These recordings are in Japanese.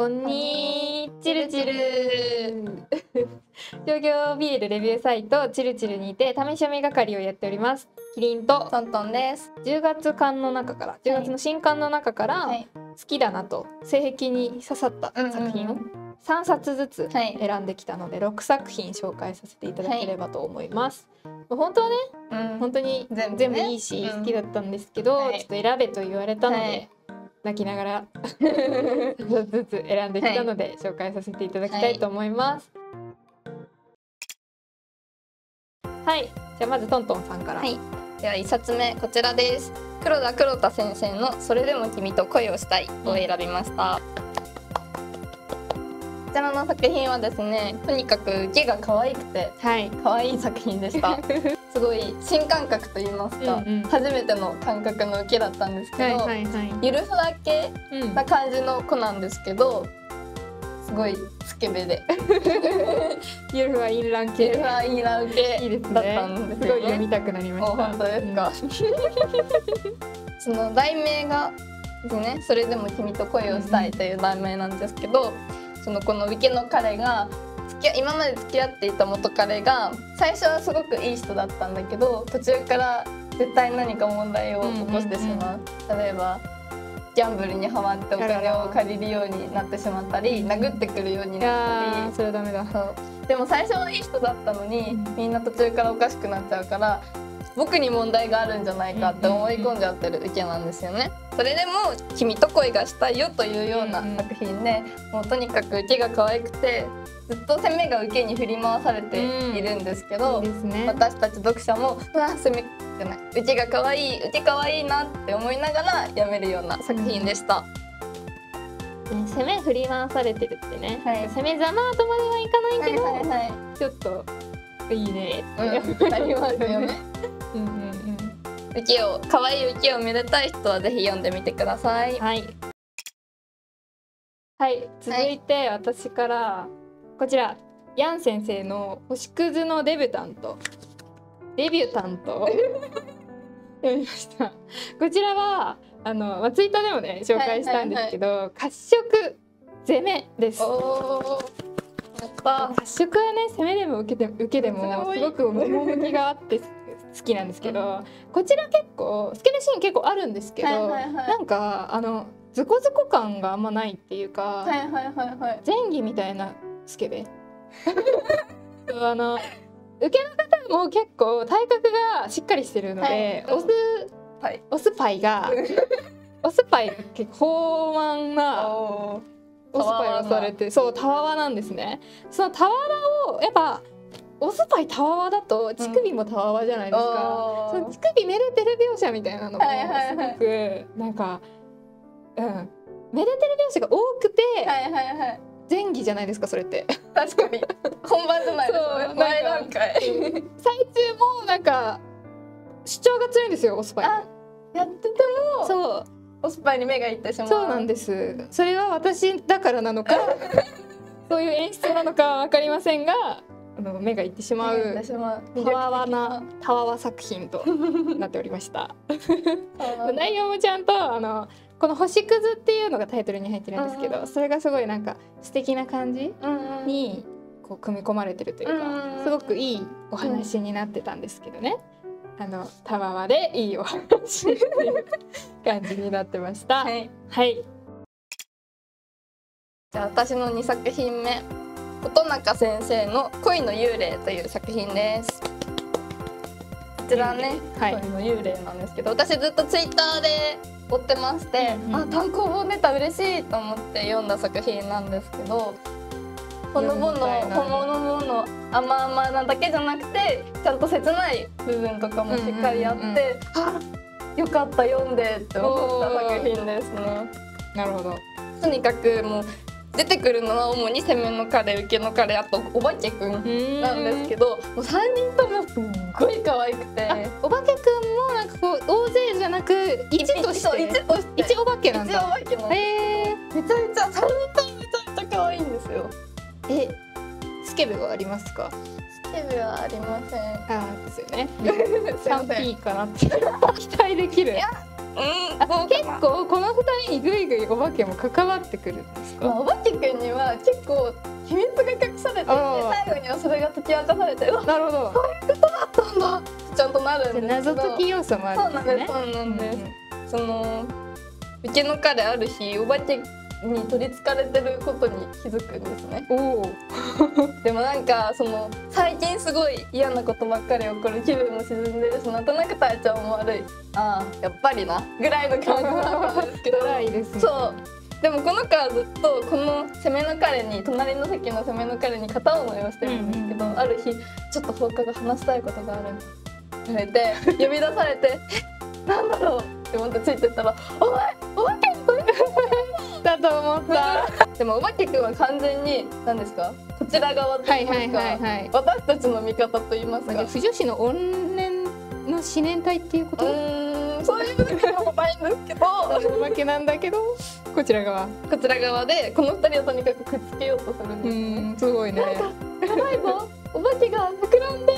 こんにちるちる。商業ビールレビューサイトチルチルにて試し読み係をやっております。キリンと。トントンです。10月刊の中から10月の新刊の中からはい。好きだなと性癖に刺さった作品を3冊ずつはい。選んできたので6作品紹介させていただければと思います、もう本当はねうん。本当に全部いいしうん。好きだったんですけど、はい。ちょっと選べと言われたので、はい泣きながら ずつ選んできたので、紹介させていただきたいと思います。はい、じゃあまずトントンさんから。はいでは一冊目こちらです。黒田黒田先生のそれでも君と恋をしたいを選びました。こちらの作品はですね、とにかく毛が可愛くてはい。可愛い作品でした。すごい新感覚と言いますか、うんうん初めての感覚の受けだったんですけど、はいはいはい。ゆるふわ系うんな感じの子なんですけど、すごいスケベで、ゆるふわインランゆ系るふわいいな受けいいですだったんね。ですすよね。ごい読みたくなりました。お本当ですか？その題名がですね、それでも君と恋をしたいという題名なんですけど、そのこのウィケの彼が付き合今まで付き合っていた元彼が最初はすごくいい人だったんだけど途中から絶対何か問題を起こしてしまう,、例えばギャンブルにはまってお金を借りるようになってしまったり殴ってくるようにいなったり。それはダメだ。でも最初はいい人だったのに、うん。みんな途中からおかしくなっちゃうから僕に問題があるんじゃないかって思い込んじゃってる受けなんですよね。それでも「君と恋がしたいよ」というようなうんうん作品で、もうとにかく受けが可愛くてずっと攻めが受けに振り回されているんですけど、いいですね。私たち読者も「うわ攻めじゃない受けが可愛い受け可愛いな」って思いながら読めるような作品でした。ね攻め振り回されてるってね。はい攻めざまとまではいかないはいけど、はいはい。ちょっといいねって。りますよね。うんうんうん。ウキを可愛いウキをめでたい人はぜひ読んでみてください。はい。はい、続いて私からこちらヤン先生の星屑のデビュタントデビュタント？を 読みました。こちらはあのまあツイッターでもね紹介したんですけど、褐色攻めです。おお。やった。褐色はね攻めでも受けて受けでもすごく趣があって好きなんですけど、こちら結構好きなシーン結構あるんですけど、はいはいはいなんかあのズコズコ感があんまないっていうか、はいはいはいはい。前儀みたいなスケベ あの受けの方も結構体格がしっかりしてるので、はいオスはい。オスパイが オスパイが結構豊満なおオスパイをされてそうたわわなんですね。そのたわわをやっぱオスパイたわわだと乳首もたわわじゃないですか、そのお乳首めでてる描写みたいなのもはいはいはいすごくなんかうん。めでてる描写が多くてはいはいはい。前儀じゃないですかそれって。確かに。本番じゃないですそうね。前段階。最中もなんか主張が強いんですよオスパイあやっててもそうオスパイに目がいってしまう。そうなんですそれは私だからなのか そういう演出なのかは分かりませんがあの目がいってしまう。たわわなたわわ作品と なっておりました内容もちゃんとあのこの「星屑」っていうのがタイトルに入ってるんですけど、うんそれがすごいなんか素敵な感じうんうん。にこう組み込まれてるというか、うんすごくいいお話になってたんですけどね、あのたわわでいいお話っていう感じになってました。はい。はい、じゃあ私の2作品目琴中先生の「恋の幽霊」という作品です。こちらね、はい恋の幽霊なんですけど私ずっとツイッターで追ってまして、うんうんあ単行本出た嬉しいと思って読んだ作品なんですけどほのぼのほのぼの甘々なだけじゃなくてちゃんと切ない部分とかもしっかりあって、うんうんうんうん。あよかった読んでって思った作品ですね。なるほど。とにかくもう出てくるのは主に攻めの彼受けの彼あとお化けくんなんですけど、もう3人ともすっごい可愛くて。あお化けくんもなんかこう大勢じゃなく一として？一として。一お化けなん一おだ。化けのへめちゃめちゃ3人ともめちゃめちゃ可愛いんですよえ、え、スケベはありますか？スケベはありません。あーですよね。すいません。3P かなって。期待できる。いやうんあ結構この二人にぐいぐいお化けも関わってくるんですまあ、かおばけくんには結構秘密が隠されて最後にはそれが解き明かされてなるほど。なんだ。ちゃんとなるんです謎解き要素もあるんですねですそうなんです、その池の彼ある日お化けに取りつかれてることに気づくんですね。でもなんかその最近すごい嫌なことばっかり起こる気分も沈んでるしなんとなく体調も悪い。ああ。やっぱりな。ぐらいの感じだったんですけどね。そう。でもこの子はずっとこの攻めの彼に隣の席の攻めの彼に片思いをしてるんですけど、うんうんうん。ある日ちょっと放課後話したいことがある。って言われて呼び出されて「え なんだろう?」って思ってついてったら「お前と思った。でもお化けくんは完全に何ですか？こちら側と言いますか、はいはいはいはい。私たちの味方と言いますか？不女子の怨念の思念体っていうこうとーんそういうわけでもないんですけどお化けなんだけどこちら側。こちら側でこの二人をとにかくくっつけようとするんうですよね。んすごいね。なんかやばいぞ。お化けが膨らんで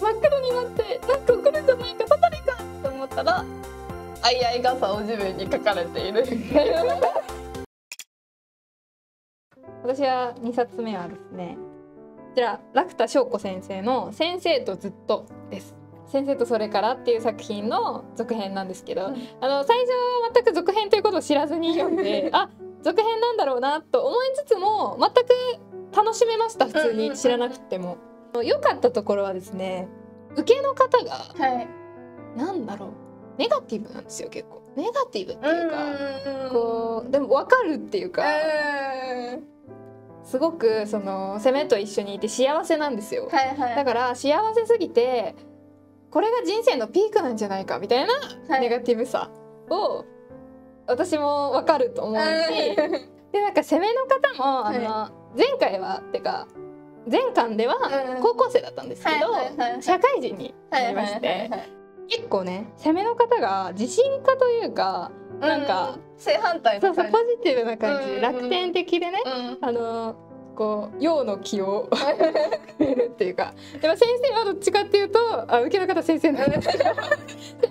真っ黒になってなんか起こるんじゃないかたたりかと思ったら「あいあい傘」を地面に書かれている 私は2冊目はですねこちら楽田翔子先生の「先生とずっと」です。先生とそれからっていう作品の続編なんですけど、うん。あの最初は全く続編ということを知らずに読んで あ続編なんだろうなと思いつつも全く楽しめました普通に知らなくても。良かったところはですね受けの方がはい。なんだろう。ネガティブなんですよ結構。ネガティブっていうか、うんこうでも分かるっていうか、うんすごくその攻めと一緒にいて幸せなんですよ。はいはい。だから幸せすぎてこれが人生のピークなんじゃないかみたいなはい。ネガティブさを私も分かると思うしで。なんか攻めの方もあの、は前回はってか前巻ではうん高校生だったんですけど、はいはいはい社会人になりまして、結構ね攻めの方が自信家というかなんかう正反対そうそうポジティブな感じ、楽天的でね、うん。あのこう陽の気をくれるっていうか。でも先生はどっちかっていうとあ受けの方先生なんですけど先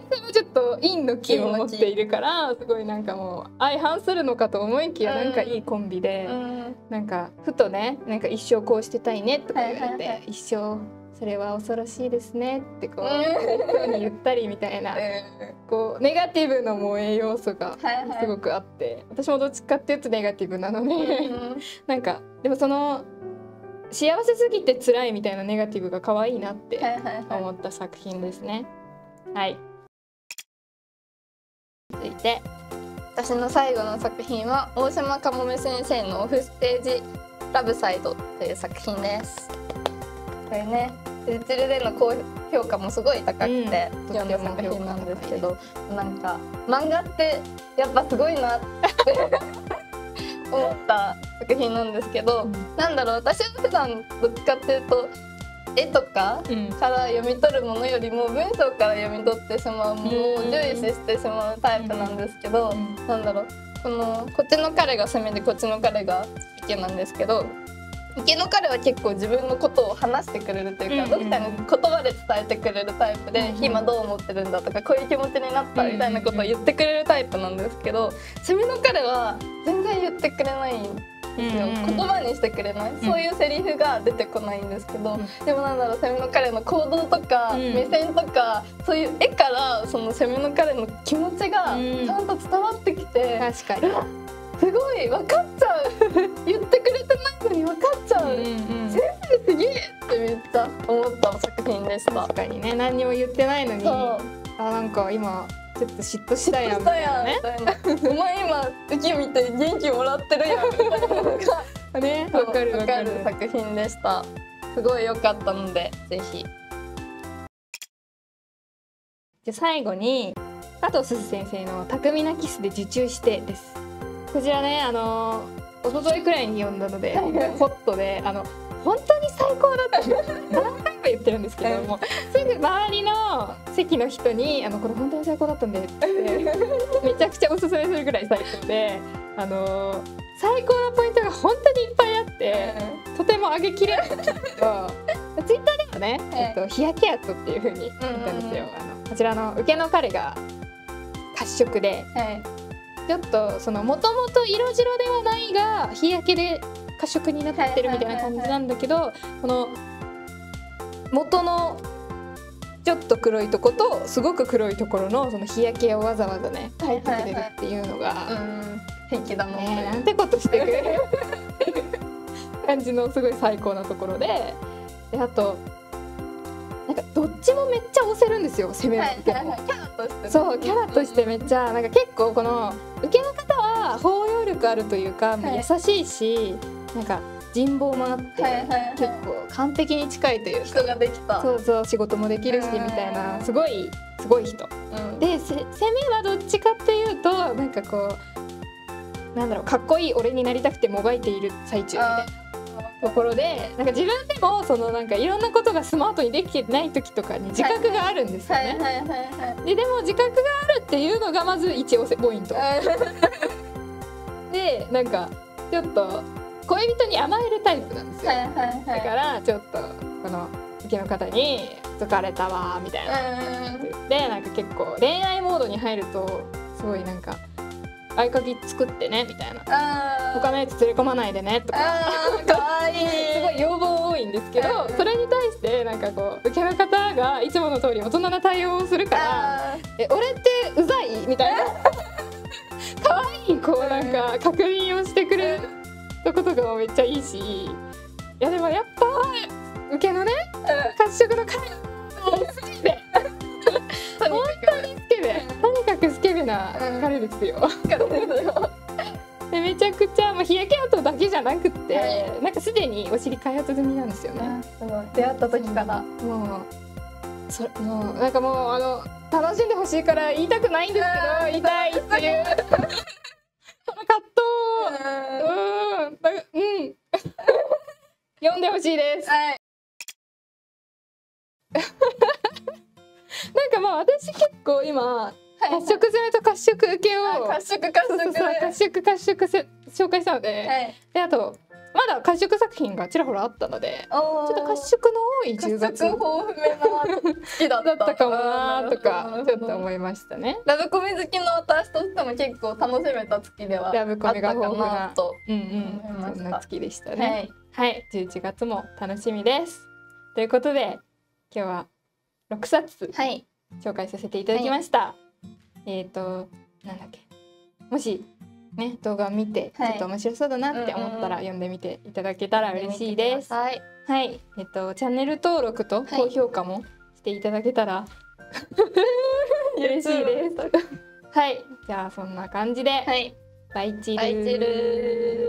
生はちょっと陰の気を持っているからすごいなんかもう相反するのかと思いきやうん。なんかいいコンビで、うん。なんかふとねなんか一生こうしてたいねとか言われて、はいはいはい。一生それは恐ろしいですねってこう、うんふうに言ったりみたいなこうネガティブの萌え要素がすごくあって私もどっちかっていうとネガティブなので、うん なんかでもその幸せすぎて辛いみたいなネガティブが可愛いなって思った作品ですね。はい。続いて私の最後の作品は大島かもめ先生のオフステージラブサイドという作品です。これね、フジチルでの高評価もすごい高くて、うん読んだ作品なんですけど、なんか漫画ってやっぱすごいなって思った作品なんですけど、なんだろう私は普段どっちかっていうと絵とかうん。から読み取るものよりも文章から読み取ってしまうものをうん重視してしまうタイプなんですけど、なんだろうこのこっちの彼が攻めでこっちの彼が池なんですけど池の彼は結構自分のことを話してくれるというか、うんうん。うんどっかに言葉で伝えてくれるタイプで、今どう思ってるんだとかこういう気持ちになったみたいなことを言ってくれるタイプなんですけど攻めの彼は全然言ってくれないんですよ、言葉にしてくれない、そういうセリフが出てこないんですけど、でもなんだろう攻めの彼の行動とか、うん。目線とかそういう絵からその攻めの彼の気持ちがうん。ちゃんと伝わってきて、確かに。すごい分かっちゃう。言ってくれかっちゃう、うんうんすげえってめっちゃ思った作品でした。確かにね何にも言ってないのにあなんか今ちょっと嫉妬したやんみしたいなねみたいな。お前今ウキ見て元気もらってるやんみたいなのが ねわかるわわかかるる作品でした。すごい良かったのでぜひ。じゃあ最後に加藤すず先生の「巧みなキスで受注して」ですこちらねあの一昨日くらいに読んだのでホットであの本当に最高だって 何回も言ってるんですけどもすぐ周りの席の人に「あのこれ本当に最高だったんで」ってめちゃくちゃおすすめするぐらい最高であの最高のポイントが本当にいっぱいあってとても上げきれないんですけど ツイッターではね、はいえっと、日焼け跡っていう風に言ったんですよ。うんあのこちらの受けの彼が歌褐色ではいちょっとそのもともと色白ではないが日焼けで褐色になってるみたいな感じなんだけどこの元のちょっと黒いとことすごく黒いところのその日焼けをわざわざね描いてくれるっていうのが、うん平気だもんね。なんねてことしてくれる。感じのすごい最高なところでであとなんかどっちもめっちゃ押せるしよ攻めはいる受けもはい。はいキャラとしてね。そうキャラとしてめっちゃなんか結構この受けの方は包容力あるというか、はい。優しいしなんか人望もあって、はいはいはい。結構完璧に近いというか。人ができた。そうそう仕事もできるしうん。みたいな。すごいすごい人。うん。でせ攻めはどっちかっていうとなんかこうなんだろうかっこいい俺になりたくてもがいている最中みたいなところでなんか自分でもそのなんかいろんなことがスマートにできてない時とかに自覚があるんですよね。はいはいはいはい。ででも自覚があるっていうのがまず一押せポイント。でなんかちょっと恋人に甘えるタイプなんですよ、はいはいはい。だからちょっとこの受けの方に「疲れたわ」みたいな。うん言ってなんか結構恋愛モードに入るとすごいなんか「合鍵作ってね」みたいな「あー。他のやつ連れ込まないでね」とか。すごい要望多いんですけどうんそれに対してなんかこう受けの方がいつもの通り大人な対応をするからあ「え俺ってうざい?」みたいな。可愛いこうなんか確認をしてくれるとことかもめっちゃいいし。いやでもやっぱ受けのねー褐色の彼な彼ですよ。で めちゃくちゃ、まあ、日焼け跡だけじゃなくって、はなんかすでにお尻開発済みなんですよね。出会った時から。もうそもうなんかもうあの楽しんでほしいから言いたくないんですけど言いたいっていう。そ の葛藤。をうん。だうん。読んでほしいです。はい。なんかまあ私結構今褐色攻めと褐色受けを。褐色褐色。そうそうそう褐色褐色せ紹介したので、はい。であとまだ褐色作品がちらほらあったのでちょっと褐色の多い10褐月色豊富めな好きだっただったかも。なとかちょっとい思いましたね。ラブコメ好きの私としても結構楽しめた月ではラブコメがあったか豊富ななとそんな月でしたはね。い。はい、11月も楽しみです。ということで今日は6冊はい。紹介させていただきました。えっ、となんだっけ。もしね動画を見てちはい。ょっと面白そうだなって思ったらうん読んでみていただけたら嬉しいです。はい。はい、えっ、とチャンネル登録と高評価もしていただけたら、嬉しいです。はい、じゃあそんな感じで、はい。バイチルバイチル